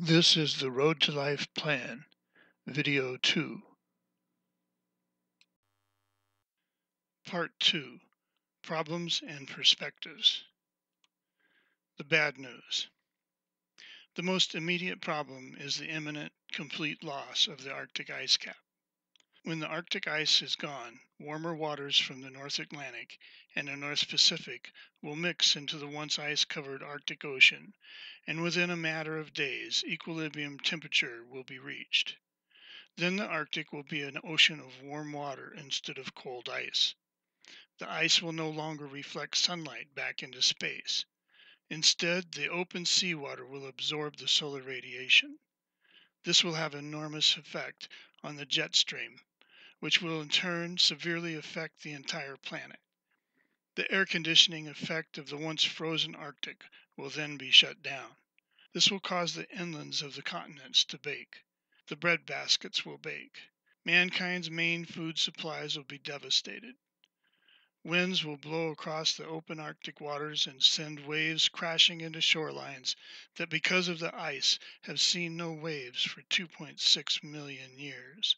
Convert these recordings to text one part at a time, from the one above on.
This is the Road to Life Plan, Video 2. Part 2 Problems and Perspectives. The bad news. The most immediate problem is the imminent, complete loss of the Arctic ice cap. When the Arctic ice is gone, warmer waters from the North Atlantic and the North Pacific will mix into the once ice covered Arctic Ocean and within a matter of days equilibrium temperature will be reached. Then the Arctic will be an ocean of warm water instead of cold ice. The ice will no longer reflect sunlight back into space. Instead, the open seawater will absorb the solar radiation. This will have enormous effect on the jet stream, which will in turn severely affect the entire planet. The air conditioning effect of the once frozen Arctic will then be shut down. This will cause the inlands of the continents to bake. The bread baskets will bake. Mankind's main food supplies will be devastated. Winds will blow across the open Arctic waters and send waves crashing into shorelines that, because of the ice, have seen no waves for 2.6 million years.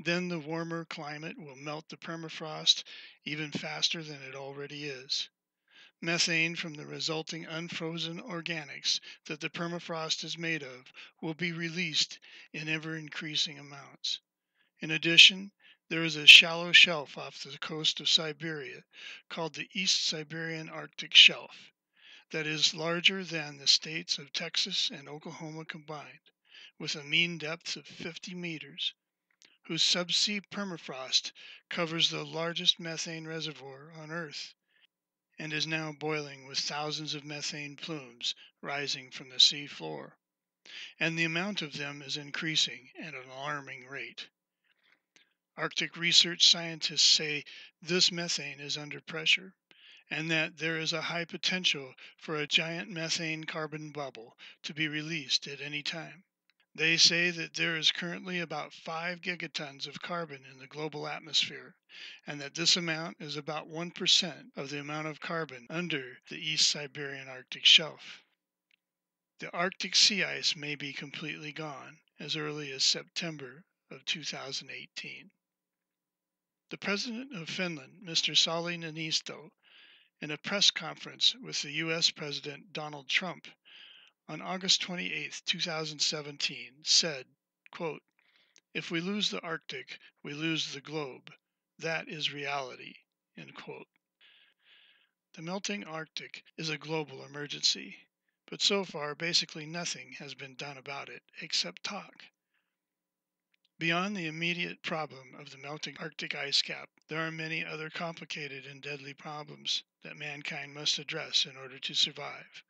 Then the warmer climate will melt the permafrost even faster than it already is. Methane from the resulting unfrozen organics that the permafrost is made of will be released in ever increasing amounts. In addition, there is a shallow shelf off the coast of Siberia called the East Siberian Arctic Shelf that is larger than the states of Texas and Oklahoma combined, with a mean depth of 50 meters, whose subsea permafrost covers the largest methane reservoir on Earth and is now boiling with thousands of methane plumes rising from the sea floor, and the amount of them is increasing at an alarming rate. Arctic research scientists say this methane is under pressure and that there is a high potential for a giant methane carbon bubble to be released at any time. They say that there is currently about 5 gigatons of carbon in the global atmosphere, and that this amount is about 1% of the amount of carbon under the East Siberian Arctic Shelf. The Arctic sea ice may be completely gone as early as September of 2018. The President of Finland, Mr. Sauli Niinisto, in a press conference with the US President Donald Trump on August 28, 2017, said, quote, If we lose the Arctic, we lose the globe. That is reality. The melting Arctic is a global emergency, but so far basically nothing has been done about it except talk. Beyond the immediate problem of the melting Arctic ice cap, there are many other complicated and deadly problems that mankind must address in order to survive.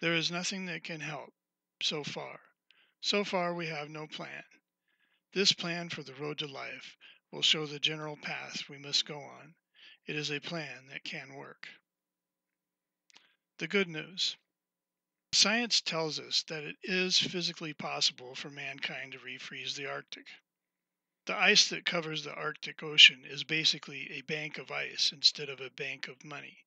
There is nothing that can help, so far. So far, we have no plan. This plan for the road to life will show the general path we must go on. It is a plan that can work. The good news science tells us that it is physically possible for mankind to refreeze the Arctic. The ice that covers the Arctic Ocean is basically a bank of ice instead of a bank of money.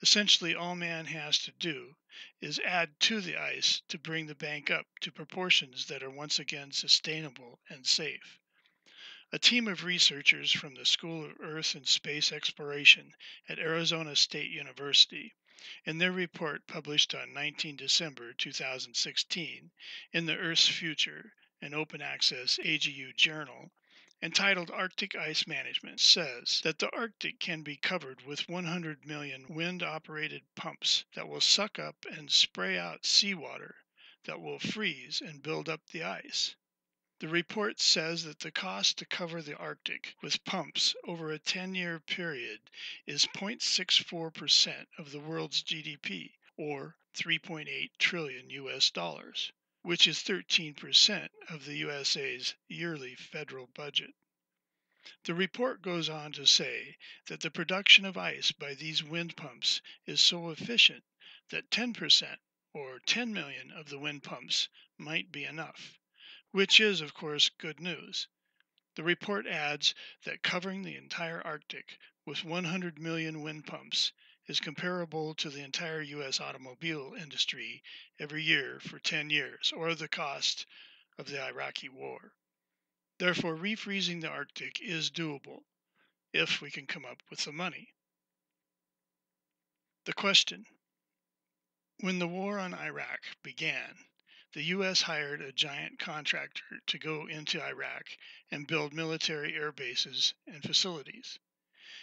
Essentially, all man has to do is add to the ice to bring the bank up to proportions that are once again sustainable and safe. A team of researchers from the School of Earth and Space Exploration at Arizona State University, in their report published on 19 December 2016 in the Earth's Future, an open access AGU journal, entitled Arctic Ice Management, says that the Arctic can be covered with 100 million wind operated pumps that will suck up and spray out seawater that will freeze and build up the ice. The report says that the cost to cover the Arctic with pumps over a 10 year period is 0.64% of the world's GDP, or 3.8 trillion US dollars which is 13% of the USA's yearly federal budget. The report goes on to say that the production of ice by these wind pumps is so efficient that 10% or 10 million of the wind pumps might be enough, which is, of course, good news. The report adds that covering the entire Arctic with 100 million wind pumps is comparable to the entire U.S. automobile industry every year for 10 years, or the cost of the Iraqi war. Therefore, refreezing the Arctic is doable if we can come up with the money. The question When the war on Iraq began, the U.S. hired a giant contractor to go into Iraq and build military air bases and facilities.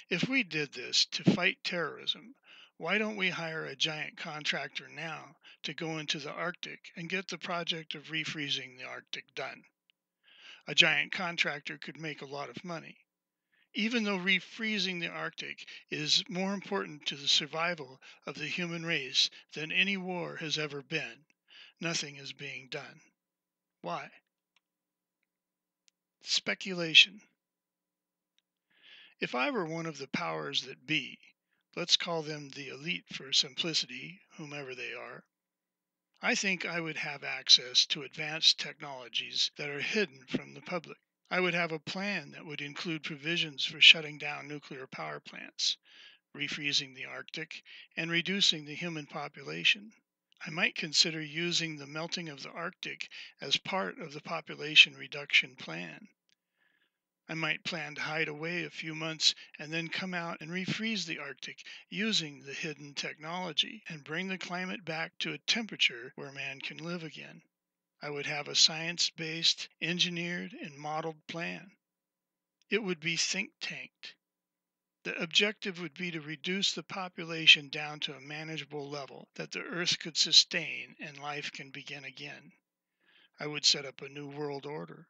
If we did this to fight terrorism, why don't we hire a giant contractor now to go into the Arctic and get the project of refreezing the Arctic done? A giant contractor could make a lot of money. Even though refreezing the Arctic is more important to the survival of the human race than any war has ever been, nothing is being done. Why? Speculation. If I were one of the powers that be, let's call them the elite for simplicity, whomever they are, I think I would have access to advanced technologies that are hidden from the public. I would have a plan that would include provisions for shutting down nuclear power plants, refreezing the Arctic, and reducing the human population. I might consider using the melting of the Arctic as part of the population reduction plan. I might plan to hide away a few months and then come out and refreeze the Arctic using the hidden technology and bring the climate back to a temperature where man can live again. I would have a science based, engineered, and modeled plan. It would be think tanked. The objective would be to reduce the population down to a manageable level that the earth could sustain and life can begin again. I would set up a new world order.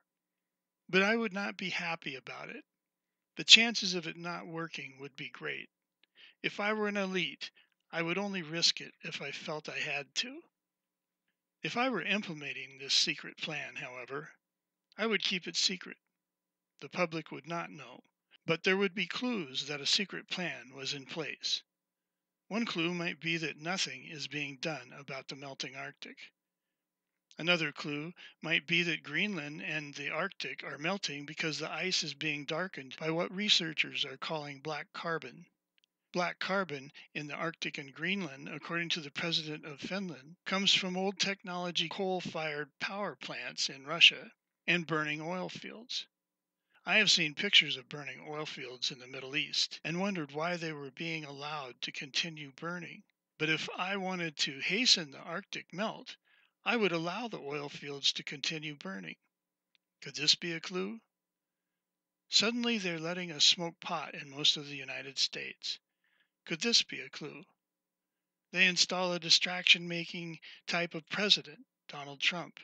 But I would not be happy about it. The chances of it not working would be great. If I were an elite, I would only risk it if I felt I had to. If I were implementing this secret plan, however, I would keep it secret. The public would not know, but there would be clues that a secret plan was in place. One clue might be that nothing is being done about the melting Arctic. Another clue might be that Greenland and the Arctic are melting because the ice is being darkened by what researchers are calling black carbon. Black carbon in the Arctic and Greenland, according to the president of Finland, comes from old technology coal fired power plants in Russia and burning oil fields. I have seen pictures of burning oil fields in the Middle East and wondered why they were being allowed to continue burning. But if I wanted to hasten the Arctic melt, I would allow the oil fields to continue burning. Could this be a clue? Suddenly they're letting us smoke pot in most of the United States. Could this be a clue? They install a distraction making type of president, Donald Trump.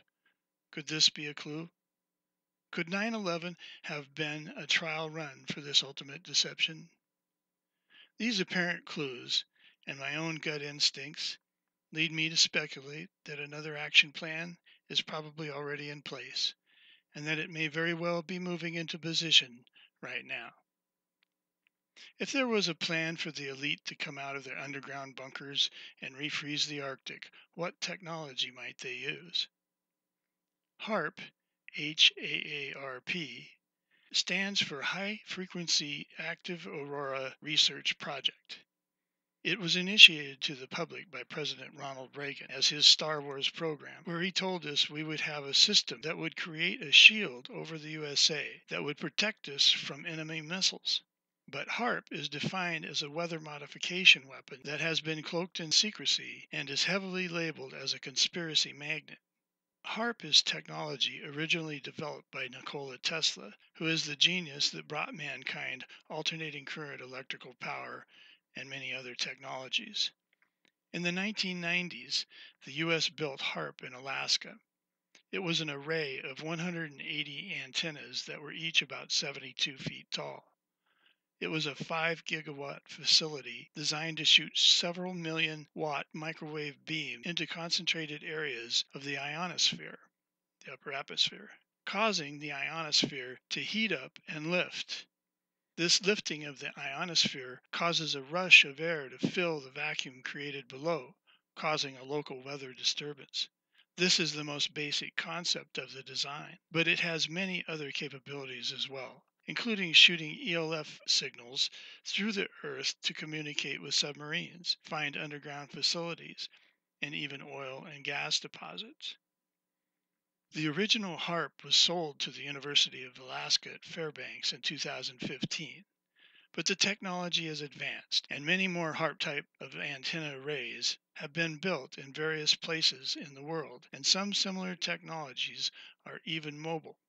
Could this be a clue? Could 9 11 have been a trial run for this ultimate deception? These apparent clues and my own gut instincts lead me to speculate that another action plan is probably already in place and that it may very well be moving into position right now. If there was a plan for the elite to come out of their underground bunkers and refreeze the Arctic, what technology might they use? HAARP, H A A R P, stands for High Frequency Active Aurora Research Project. It was initiated to the public by President Ronald Reagan as his Star Wars program, where he told us we would have a system that would create a shield over the USA that would protect us from enemy missiles. But HAARP is defined as a weather modification weapon that has been cloaked in secrecy and is heavily labeled as a conspiracy magnet. HAARP is technology originally developed by Nikola Tesla, who is the genius that brought mankind alternating current electrical power and many other technologies. In the 1990s, the U.S. built HAARP in Alaska. It was an array of 180 antennas that were each about 72 feet tall. It was a 5 gigawatt facility designed to shoot several million watt microwave beams into concentrated areas of the ionosphere, the upper atmosphere, causing the ionosphere to heat up and lift. This lifting of the ionosphere causes a rush of air to fill the vacuum created below, causing a local weather disturbance. This is the most basic concept of the design, but it has many other capabilities as well, including shooting ELF signals through the earth to communicate with submarines, find underground facilities, and even oil and gas deposits. The original HAARP was sold to the University of Alaska at Fairbanks in 2015, but the technology has advanced and many more HAARP type of antenna arrays have been built in various places in the world, and some similar technologies are even mobile.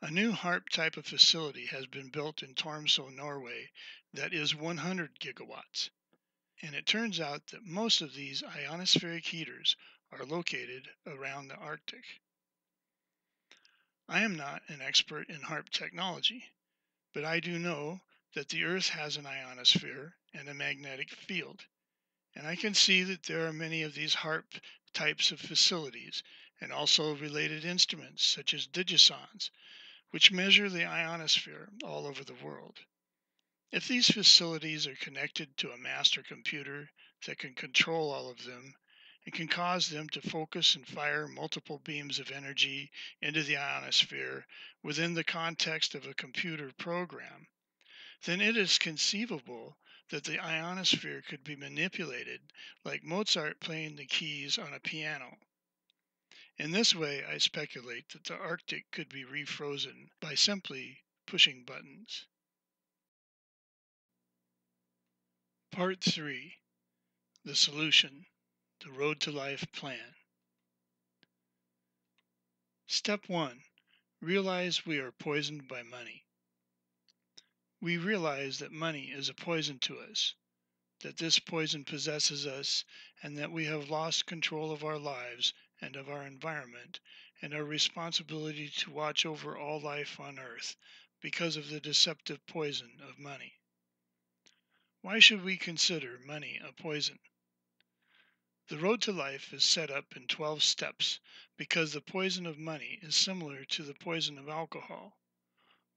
A new HAARP type of facility has been built in Tromsø, Norway, that is 100 gigawatts. And it turns out that most of these ionospheric heaters are located around the Arctic. I am not an expert in HAARP technology, but I do know that the Earth has an ionosphere and a magnetic field, and I can see that there are many of these HAARP types of facilities and also related instruments such as digisondes, which measure the ionosphere all over the world. If these facilities are connected to a master computer that can control all of them and can cause them to focus and fire multiple beams of energy into the ionosphere within the context of a computer program, then it is conceivable that the ionosphere could be manipulated like Mozart playing the keys on a piano. In this way, I speculate that the Arctic could be refrozen by simply pushing buttons. Part 3 The Solution The Road to Life Plan. Step 1 Realize we are poisoned by money. We realize that money is a poison to us, that this poison possesses us, and that we have lost control of our lives and of our environment, and our responsibility to watch over all life on earth because of the deceptive poison of money. Why should we consider money a poison? The road to life is set up in 12 steps because the poison of money is similar to the poison of alcohol.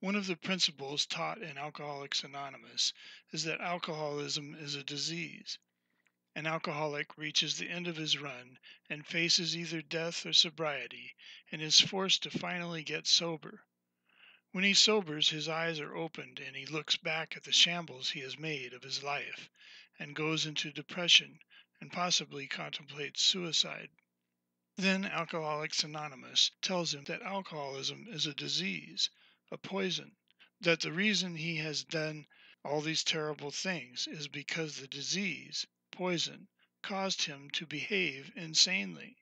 One of the principles taught in Alcoholics Anonymous is that alcoholism is a disease an alcoholic reaches the end of his run and faces either death or sobriety and is forced to finally get sober. When he sobers, his eyes are opened and he looks back at the shambles he has made of his life and goes into depression and possibly contemplates suicide. Then Alcoholics Anonymous tells him that alcoholism is a disease, a poison, that the reason he has done all these terrible things is because the disease poison caused him to behave insanely.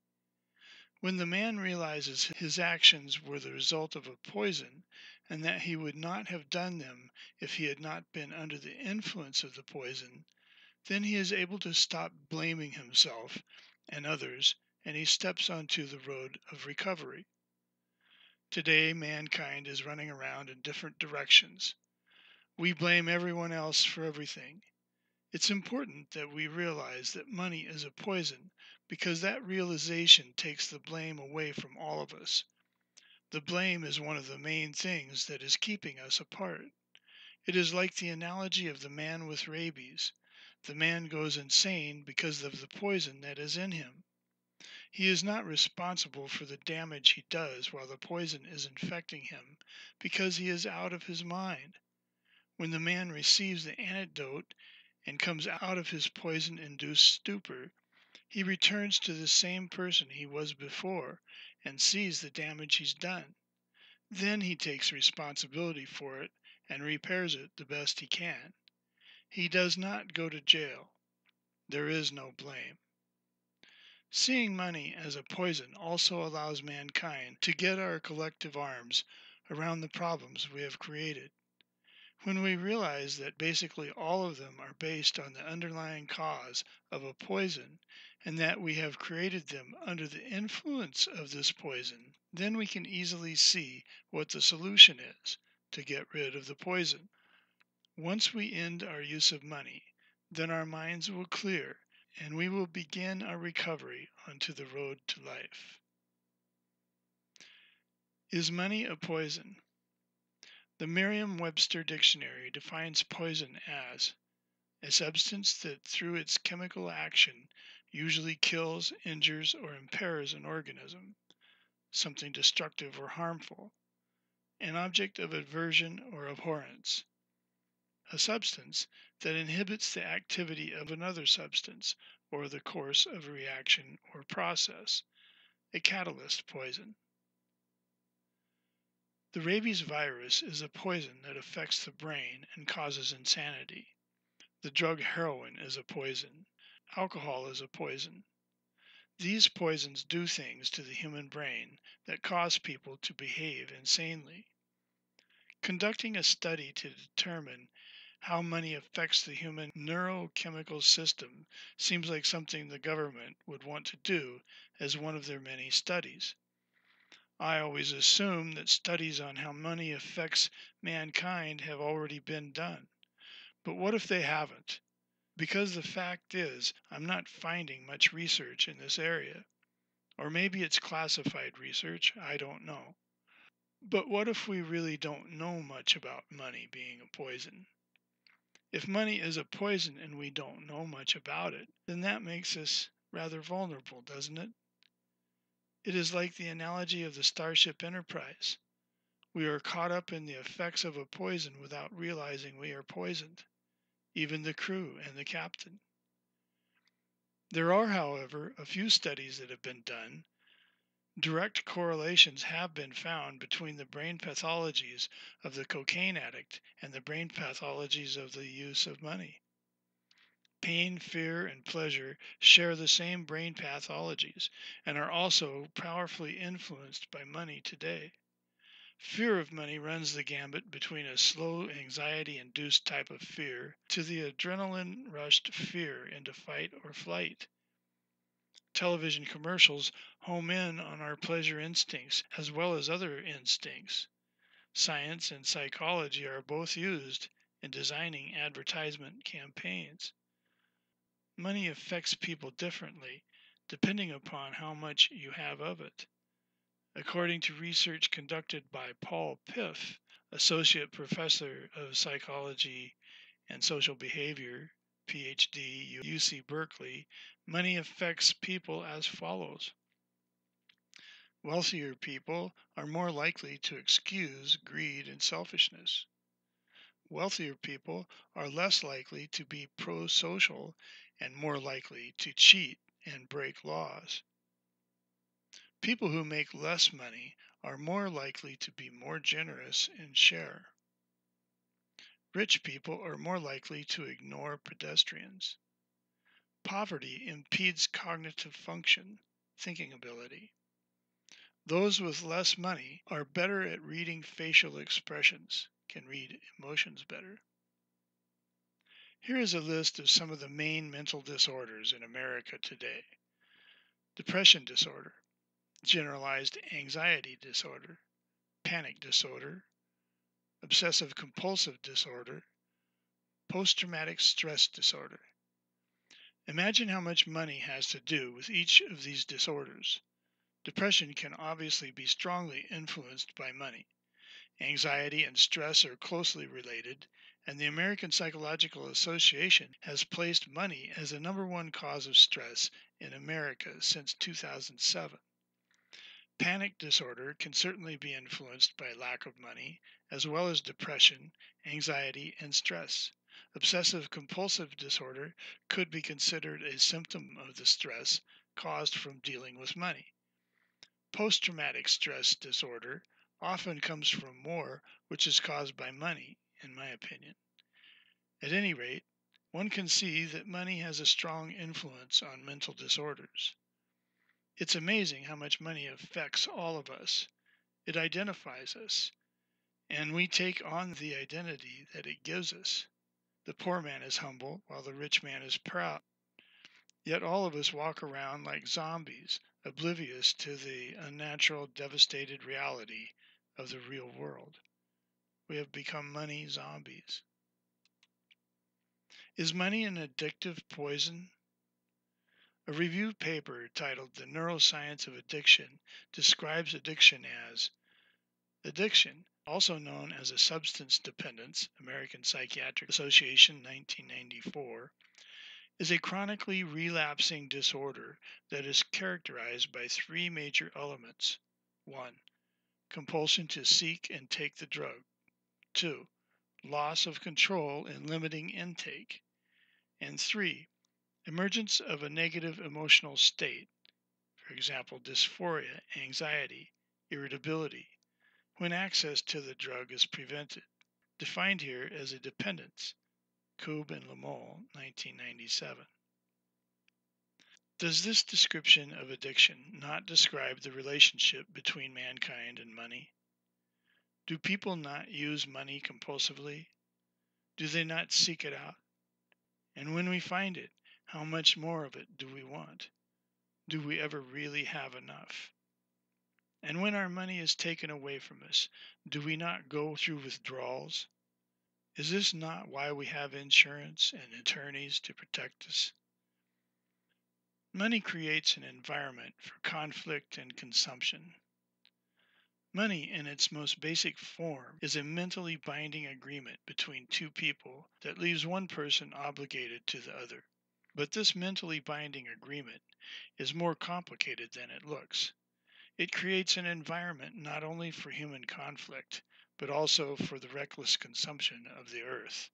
When the man realizes his actions were the result of a poison, and that he would not have done them if he had not been under the influence of the poison, then he is able to stop blaming himself and others, and he steps onto the road of recovery. Today, mankind is running around in different directions. We blame everyone else for everything. It's important that we realize that money is a poison because that realization takes the blame away from all of us. The blame is one of the main things that is keeping us apart. It is like the analogy of the man with rabies. The man goes insane because of the poison that is in him. He is not responsible for the damage he does while the poison is infecting him because he is out of his mind. When the man receives the antidote and comes out of his poison induced stupor, he returns to the same person he was before and sees the damage he's done. Then he takes responsibility for it and repairs it the best he can. He does not go to jail. There is no blame. Seeing money as a poison also allows mankind to get our collective arms around the problems we have created. When we realize that basically all of them are based on the underlying cause of a poison and that we have created them under the influence of this poison, then we can easily see what the solution is to get rid of the poison. Once we end our use of money, then our minds will clear and we will begin our recovery onto the road to life. Is money a poison? The Merriam Webster Dictionary defines poison as a substance that through its chemical action usually kills, injures, or impairs an organism, something destructive or harmful, an object of aversion or abhorrence, a substance that inhibits the activity of another substance or the course of a reaction or process, a catalyst poison. The rabies virus is a poison that affects the brain and causes insanity. The drug heroin is a poison. Alcohol is a poison. These poisons do things to the human brain that cause people to behave insanely. Conducting a study to determine how money affects the human neurochemical system seems like something the government would want to do as one of their many studies. I always assume that studies on how money affects mankind have already been done. But what if they haven't? Because the fact is, I'm not finding much research in this area. Or maybe it's classified research, I don't know. But what if we really don't know much about money being a poison? If money is a poison and we don't know much about it, then that makes us rather vulnerable, doesn't it? It is like the analogy of the Starship Enterprise. We are caught up in the effects of a poison without realizing we are poisoned, even the crew and the captain. There are, however, a few studies that have been done. Direct correlations have been found between the brain pathologies of the cocaine addict and the brain pathologies of the use of money. Pain, fear, and pleasure share the same brain pathologies and are also powerfully influenced by money today. Fear of money runs the gambit between a slow anxiety induced type of fear to the adrenaline rushed fear into fight or flight. Television commercials home in on our pleasure instincts as well as other instincts. Science and psychology are both used in designing advertisement campaigns. Money affects people differently depending upon how much you have of it. According to research conducted by Paul Piff, Associate Professor of Psychology and Social Behavior, PhD, UC Berkeley, money affects people as follows. Wealthier people are more likely to excuse greed and selfishness. Wealthier people are less likely to be pro social and more likely to cheat and break laws. People who make less money are more likely to be more generous and share. Rich people are more likely to ignore pedestrians. Poverty impedes cognitive function, thinking ability. Those with less money are better at reading facial expressions, can read emotions better. Here is a list of some of the main mental disorders in America today depression disorder, generalized anxiety disorder, panic disorder, obsessive compulsive disorder, post traumatic stress disorder. Imagine how much money has to do with each of these disorders. Depression can obviously be strongly influenced by money. Anxiety and stress are closely related, and the American Psychological Association has placed money as the number one cause of stress in America since 2007. Panic disorder can certainly be influenced by lack of money, as well as depression, anxiety, and stress. Obsessive compulsive disorder could be considered a symptom of the stress caused from dealing with money. Post traumatic stress disorder often comes from war, which is caused by money in my opinion. At any rate, one can see that money has a strong influence on mental disorders. It's amazing how much money affects all of us. It identifies us, and we take on the identity that it gives us. The poor man is humble, while the rich man is proud. Yet all of us walk around like zombies, oblivious to the unnatural, devastated reality of the real world. We have become money zombies. Is money an addictive poison? A review paper titled The Neuroscience of Addiction describes addiction as addiction, also known as a substance dependence, American Psychiatric Association 1994, is a chronically relapsing disorder that is characterized by three major elements. 1 compulsion to seek and take the drug. 2. Loss of control in limiting intake. And 3. Emergence of a negative emotional state, for example, dysphoria, anxiety, irritability, when access to the drug is prevented, defined here as a dependence. Koob and Le Moal, 1997. Does this description of addiction not describe the relationship between mankind and money? Do people not use money compulsively? Do they not seek it out? And when we find it, how much more of it do we want? Do we ever really have enough? And when our money is taken away from us, do we not go through withdrawals? Is this not why we have insurance and attorneys to protect us? Money creates an environment for conflict and consumption. Money, in its most basic form, is a mentally binding agreement between two people that leaves one person obligated to the other. But this mentally binding agreement is more complicated than it looks. It creates an environment not only for human conflict, but also for the reckless consumption of the earth.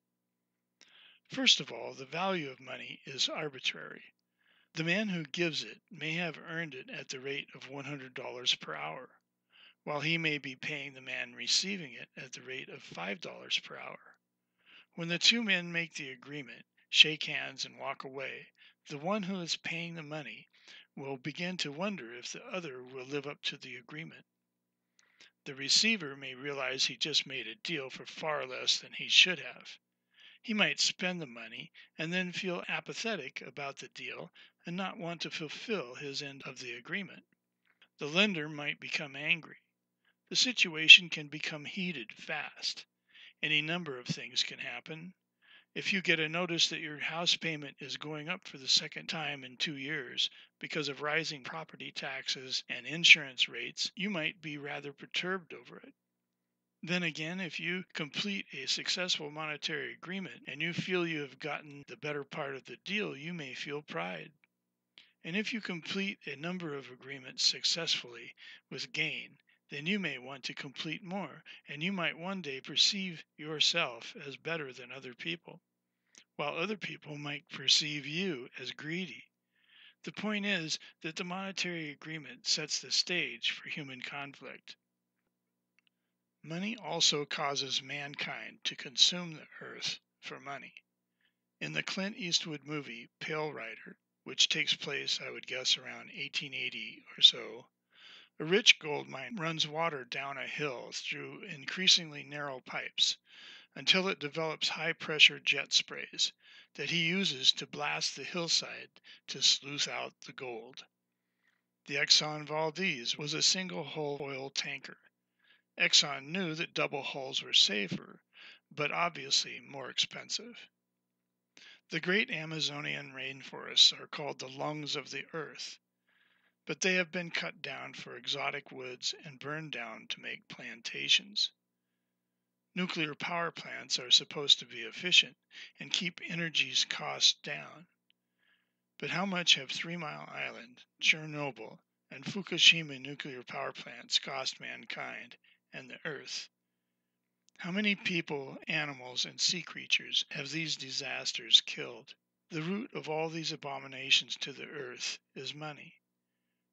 First of all, the value of money is arbitrary. The man who gives it may have earned it at the rate of $100 per hour, while he may be paying the man receiving it at the rate of $5 per hour. When the two men make the agreement, shake hands, and walk away, the one who is paying the money will begin to wonder if the other will live up to the agreement. The receiver may realize he just made a deal for far less than he should have. He might spend the money and then feel apathetic about the deal and not want to fulfill his end of the agreement. The lender might become angry. The situation can become heated fast. Any number of things can happen. If you get a notice that your house payment is going up for the second time in two years because of rising property taxes and insurance rates, you might be rather perturbed over it. Then again, if you complete a successful monetary agreement and you feel you have gotten the better part of the deal, you may feel pride. And if you complete a number of agreements successfully with gain, then you may want to complete more, and you might one day perceive yourself as better than other people, while other people might perceive you as greedy. The point is that the monetary agreement sets the stage for human conflict. Money also causes mankind to consume the earth for money. In the Clint Eastwood movie Pale Rider, which takes place, I would guess, around 1880 or so, a rich gold mine runs water down a hill through increasingly narrow pipes until it develops high pressure jet sprays that he uses to blast the hillside to sluice out the gold. The Exxon Valdez was a single hull oil tanker Exxon knew that double hulls were safer, but obviously more expensive. The great Amazonian rainforests are called the lungs of the earth, but they have been cut down for exotic woods and burned down to make plantations. Nuclear power plants are supposed to be efficient and keep energy's cost down. But how much have Three Mile Island, Chernobyl, and Fukushima nuclear power plants cost mankind and the earth. How many people, animals, and sea creatures have these disasters killed? The root of all these abominations to the earth is money.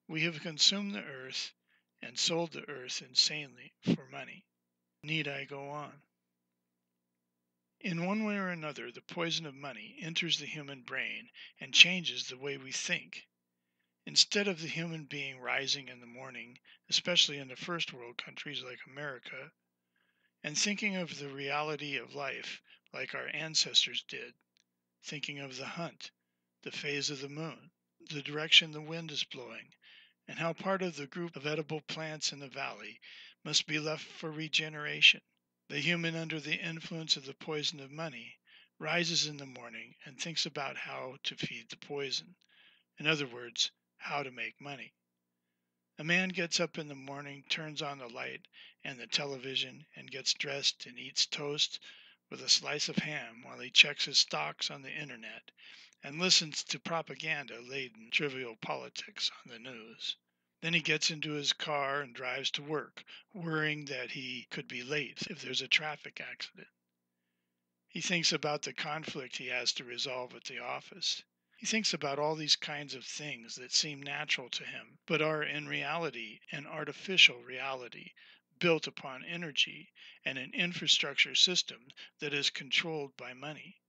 We have consumed the earth and sold the earth insanely for money. Need I go on? In one way or another, the poison of money enters the human brain and changes the way we think. Instead of the human being rising in the morning, especially in the first world countries like America, and thinking of the reality of life like our ancestors did, thinking of the hunt, the phase of the moon, the direction the wind is blowing, and how part of the group of edible plants in the valley must be left for regeneration. The human, under the influence of the poison of money, rises in the morning and thinks about how to feed the poison. In other words, how to make money. A man gets up in the morning, turns on the light and the television, and gets dressed and eats toast with a slice of ham while he checks his stocks on the internet and listens to propaganda laden trivial politics on the news. Then he gets into his car and drives to work, worrying that he could be late if there's a traffic accident. He thinks about the conflict he has to resolve at the office. He thinks about all these kinds of things that seem natural to him, but are in reality an artificial reality built upon energy and an infrastructure system that is controlled by money.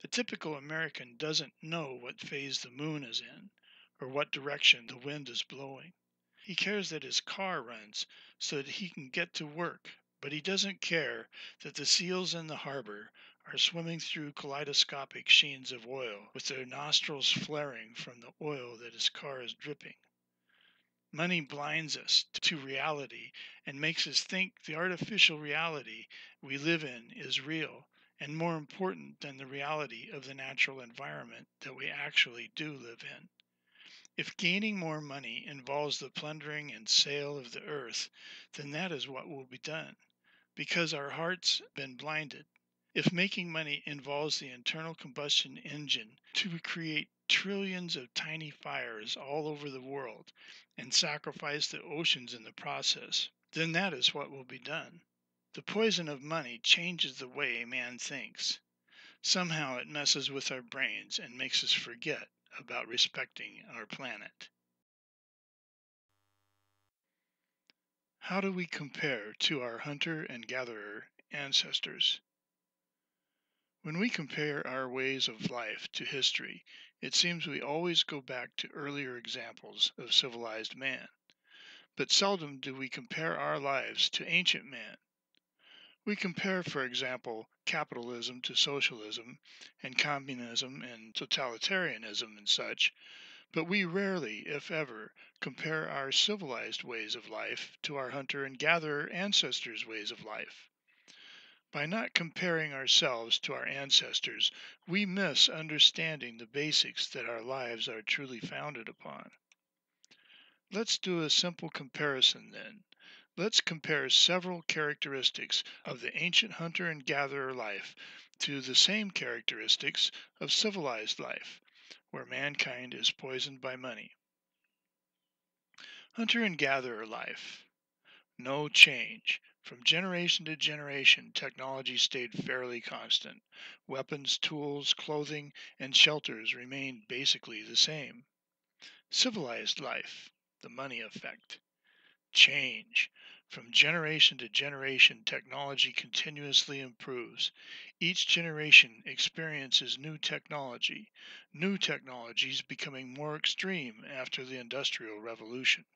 The typical American doesn't know what phase the moon is in or what direction the wind is blowing. He cares that his car runs so that he can get to work, but he doesn't care that the seals in the harbor are swimming through kaleidoscopic sheens of oil with their nostrils flaring from the oil that his car is dripping. Money blinds us to reality and makes us think the artificial reality we live in is real and more important than the reality of the natural environment that we actually do live in. If gaining more money involves the plundering and sale of the earth, then that is what will be done, because our hearts have been blinded. If making money involves the internal combustion engine to create trillions of tiny fires all over the world and sacrifice the oceans in the process, then that is what will be done. The poison of money changes the way a man thinks. Somehow it messes with our brains and makes us forget about respecting our planet. How do we compare to our hunter and gatherer ancestors? When we compare our ways of life to history, it seems we always go back to earlier examples of civilized man. But seldom do we compare our lives to ancient man. We compare, for example, capitalism to socialism, and communism and totalitarianism and such, but we rarely, if ever, compare our civilized ways of life to our hunter and gatherer ancestors' ways of life. By not comparing ourselves to our ancestors, we miss understanding the basics that our lives are truly founded upon. Let's do a simple comparison then. Let's compare several characteristics of the ancient hunter and gatherer life to the same characteristics of civilized life, where mankind is poisoned by money. Hunter and gatherer life. No change. From generation to generation, technology stayed fairly constant. Weapons, tools, clothing, and shelters remained basically the same. Civilized life. The money effect change. From generation to generation, technology continuously improves. Each generation experiences new technology, new technologies becoming more extreme after the Industrial Revolution.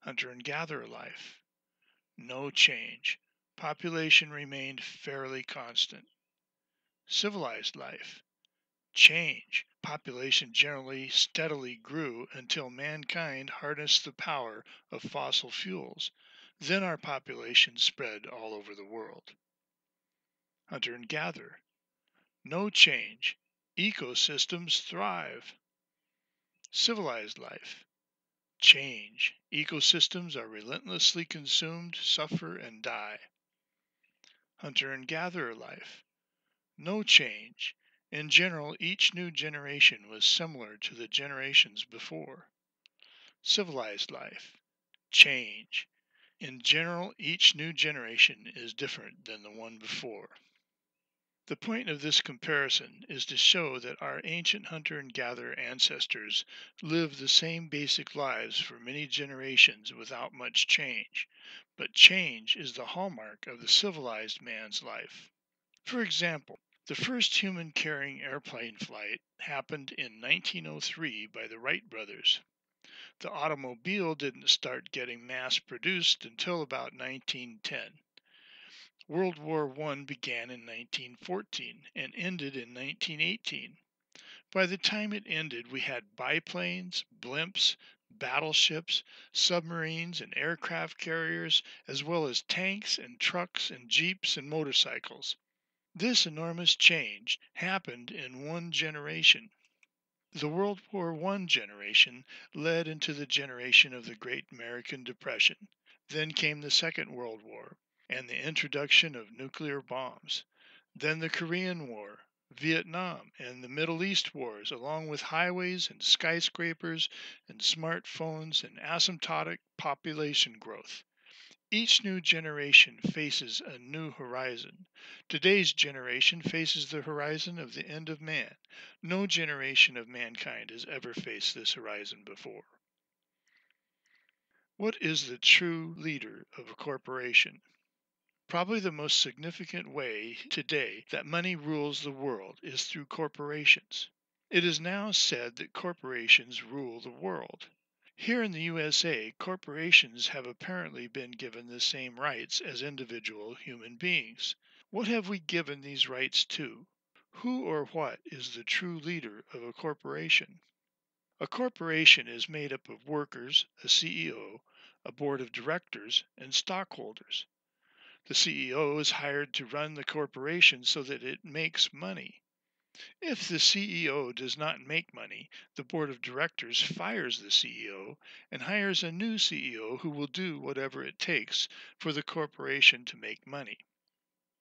Hunter and gatherer life. No change. Population remained fairly constant. Civilized life. Change population generally steadily grew until mankind harnessed the power of fossil fuels. Then our population spread all over the world. Hunter and gatherer. No change. Ecosystems thrive. Civilized life. Change. Ecosystems are relentlessly consumed, suffer, and die. Hunter and gatherer life. No change. In general, each new generation was similar to the generations before. Civilized life. Change. In general, each new generation is different than the one before. The point of this comparison is to show that our ancient hunter and gatherer ancestors lived the same basic lives for many generations without much change, but change is the hallmark of the civilized man's life. For example, the first human carrying airplane flight happened in 1903 by the Wright brothers. The automobile didn't start getting mass produced until about 1910. World War I began in 1914 and ended in 1918. By the time it ended, we had biplanes, blimps, battleships, submarines, and aircraft carriers, as well as tanks and trucks and jeeps and motorcycles. This enormous change happened in one generation. The World War I generation led into the generation of the Great American Depression. Then came the Second World War and the introduction of nuclear bombs. Then the Korean War, Vietnam and the Middle East wars, along with highways and skyscrapers and smartphones and asymptotic population growth. Each new generation faces a new horizon. Today's generation faces the horizon of the end of man. No generation of mankind has ever faced this horizon before. What is the true leader of a corporation? Probably the most significant way today that money rules the world is through corporations. It is now said that corporations rule the world. Here in the USA, corporations have apparently been given the same rights as individual human beings. What have we given these rights to? Who or what is the true leader of a corporation? A corporation is made up of workers, a CEO, a board of directors, and stockholders. The CEO is hired to run the corporation so that it makes money. If the CEO does not make money, the board of directors fires the CEO and hires a new CEO who will do whatever it takes for the corporation to make money.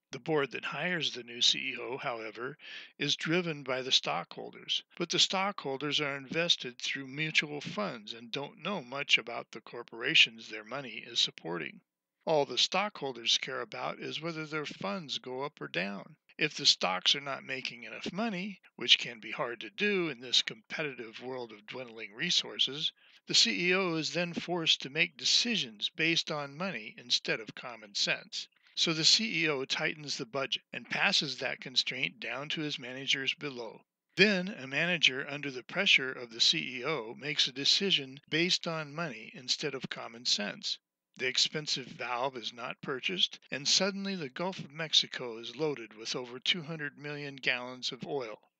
The board that hires the new CEO, however, is driven by the stockholders, but the stockholders are invested through mutual funds and don't know much about the corporations their money is supporting. All the stockholders care about is whether their funds go up or down. If the stocks are not making enough money, which can be hard to do in this competitive world of dwindling resources, the CEO is then forced to make decisions based on money instead of common sense. So the CEO tightens the budget and passes that constraint down to his managers below. Then a manager, under the pressure of the CEO, makes a decision based on money instead of common sense. The expensive valve is not purchased, and suddenly the Gulf of Mexico is loaded with over 200 million gallons of oil.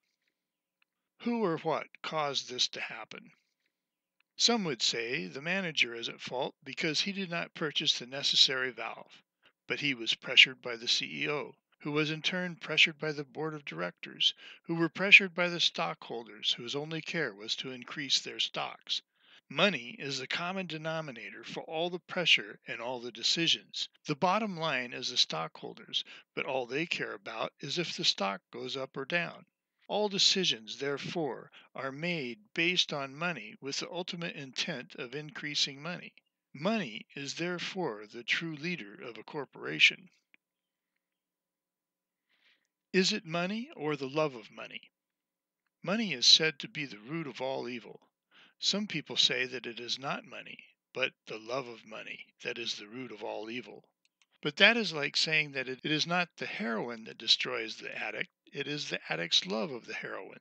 Who or what caused this to happen? Some would say the manager is at fault because he did not purchase the necessary valve, but he was pressured by the CEO, who was in turn pressured by the board of directors, who were pressured by the stockholders whose only care was to increase their stocks. Money is the common denominator for all the pressure and all the decisions. The bottom line is the stockholders, but all they care about is if the stock goes up or down. All decisions, therefore, are made based on money with the ultimate intent of increasing money. Money is therefore the true leader of a corporation. Is it money or the love of money? Money is said to be the root of all evil. Some people say that it is not money, but the love of money that is the root of all evil. But that is like saying that it is not the heroin that destroys the addict, it is the addict's love of the heroin.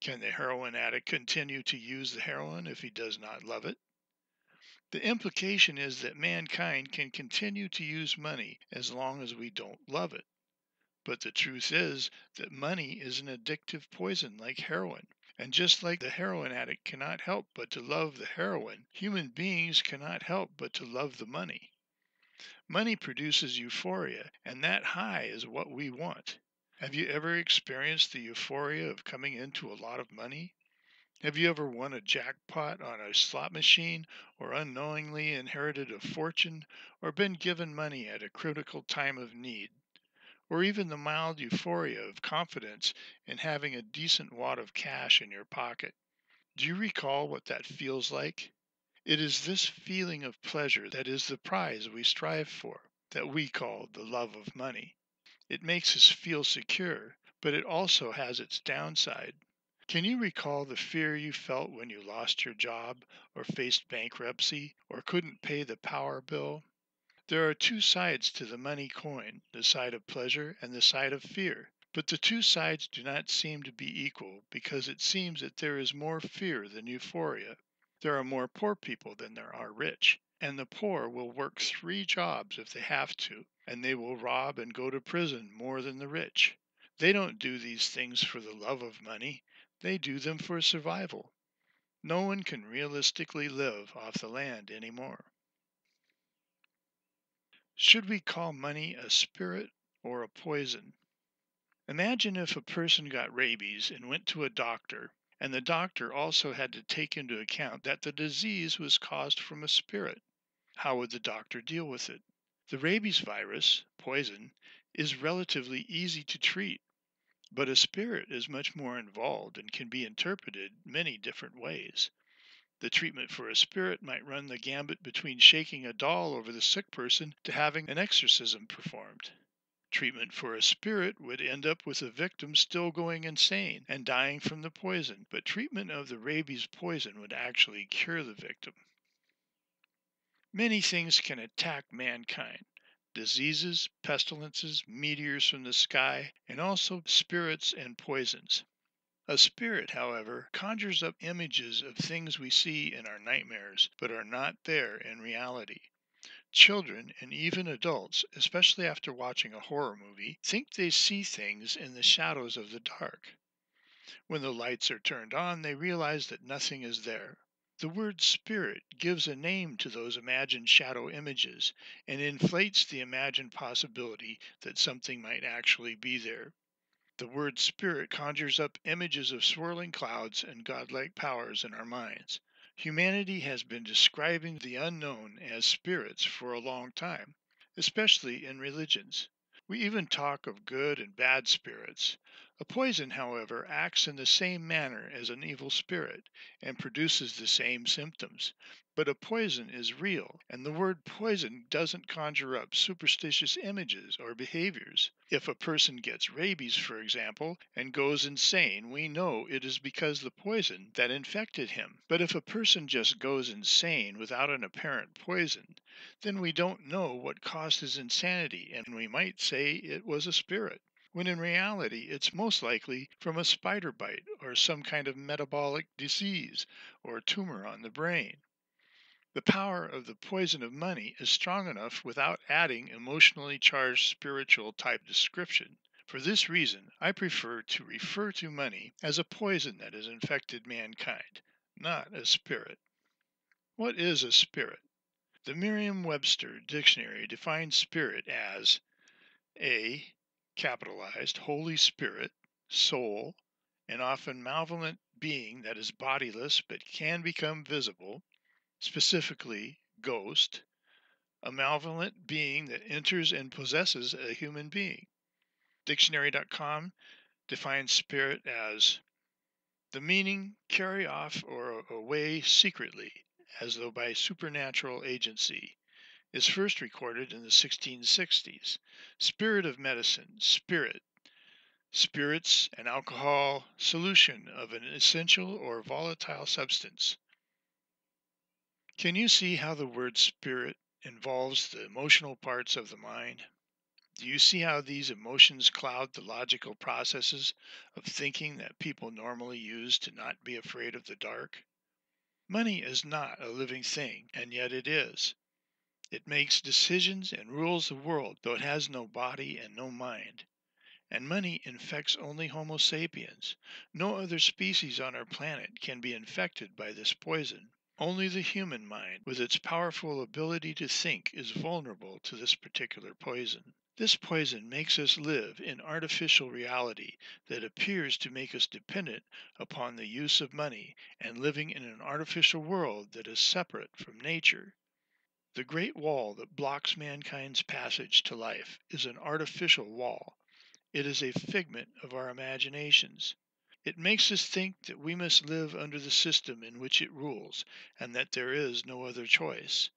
Can the heroin addict continue to use the heroin if he does not love it? The implication is that mankind can continue to use money as long as we don't love it. But the truth is that money is an addictive poison like heroin. And just like the heroin addict cannot help but to love the heroin, human beings cannot help but to love the money. Money produces euphoria, and that high is what we want. Have you ever experienced the euphoria of coming into a lot of money? Have you ever won a jackpot on a slot machine, or unknowingly inherited a fortune, or been given money at a critical time of need? Or even the mild euphoria of confidence in having a decent wad of cash in your pocket. Do you recall what that feels like? It is this feeling of pleasure that is the prize we strive for, that we call the love of money. It makes us feel secure, but it also has its downside. Can you recall the fear you felt when you lost your job, or faced bankruptcy, or couldn't pay the power bill? There are two sides to the money coin the side of pleasure and the side of fear. But the two sides do not seem to be equal because it seems that there is more fear than euphoria. There are more poor people than there are rich, and the poor will work three jobs if they have to, and they will rob and go to prison more than the rich. They don't do these things for the love of money, they do them for survival. No one can realistically live off the land any more. Should we call money a spirit or a poison? Imagine if a person got rabies and went to a doctor, and the doctor also had to take into account that the disease was caused from a spirit. How would the doctor deal with it? The rabies virus, poison, is relatively easy to treat. But a spirit is much more involved and can be interpreted many different ways. The treatment for a spirit might run the gambit between shaking a doll over the sick person to having an exorcism performed. Treatment for a spirit would end up with the victim still going insane and dying from the poison, but treatment of the rabies poison would actually cure the victim. Many things can attack mankind diseases, pestilences, meteors from the sky, and also spirits and poisons. A spirit, however, conjures up images of things we see in our nightmares, but are not there in reality. Children and even adults, especially after watching a horror movie, think they see things in the shadows of the dark. When the lights are turned on, they realize that nothing is there. The word spirit gives a name to those imagined shadow images and inflates the imagined possibility that something might actually be there. The word spirit conjures up images of swirling clouds and godlike powers in our minds. Humanity has been describing the unknown as spirits for a long time, especially in religions. We even talk of good and bad spirits. A poison, however, acts in the same manner as an evil spirit and produces the same symptoms. But a poison is real, and the word poison doesn't conjure up superstitious images or behaviors. If a person gets rabies, for example, and goes insane, we know it is because the poison that infected him. But if a person just goes insane without an apparent poison, then we don't know what caused his insanity, and we might say it was a spirit when in reality it's most likely from a spider bite or some kind of metabolic disease or tumor on the brain. The power of the poison of money is strong enough without adding emotionally charged spiritual type description. For this reason, I prefer to refer to money as a poison that has infected mankind, not a spirit. What is a spirit? The Merriam Webster dictionary defines spirit as a capitalized Holy Spirit, soul, an often malevolent being that is bodiless but can become visible, specifically ghost, a malevolent being that enters and possesses a human being. Dictionary.com defines spirit as the meaning carry off or away secretly, as though by supernatural agency, is first recorded in the 1660s. Spirit of medicine, spirit, spirits, an alcohol solution of an essential or volatile substance. Can you see how the word spirit involves the emotional parts of the mind? Do you see how these emotions cloud the logical processes of thinking that people normally use to not be afraid of the dark? Money is not a living thing, and yet it is. It makes decisions and rules the world, though it has no body and no mind. And money infects only Homo sapiens. No other species on our planet can be infected by this poison. Only the human mind, with its powerful ability to think, is vulnerable to this particular poison. This poison makes us live in artificial reality that appears to make us dependent upon the use of money and living in an artificial world that is separate from nature. The great wall that blocks mankind's passage to life is an artificial wall. It is a figment of our imaginations. It makes us think that we must live under the system in which it rules, and that there is no other choice.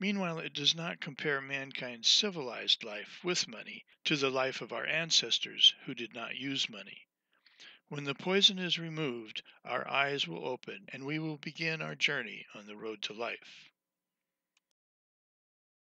Meanwhile, it does not compare mankind's civilized life with money to the life of our ancestors who did not use money. When the poison is removed, our eyes will open and we will begin our journey on the road to life.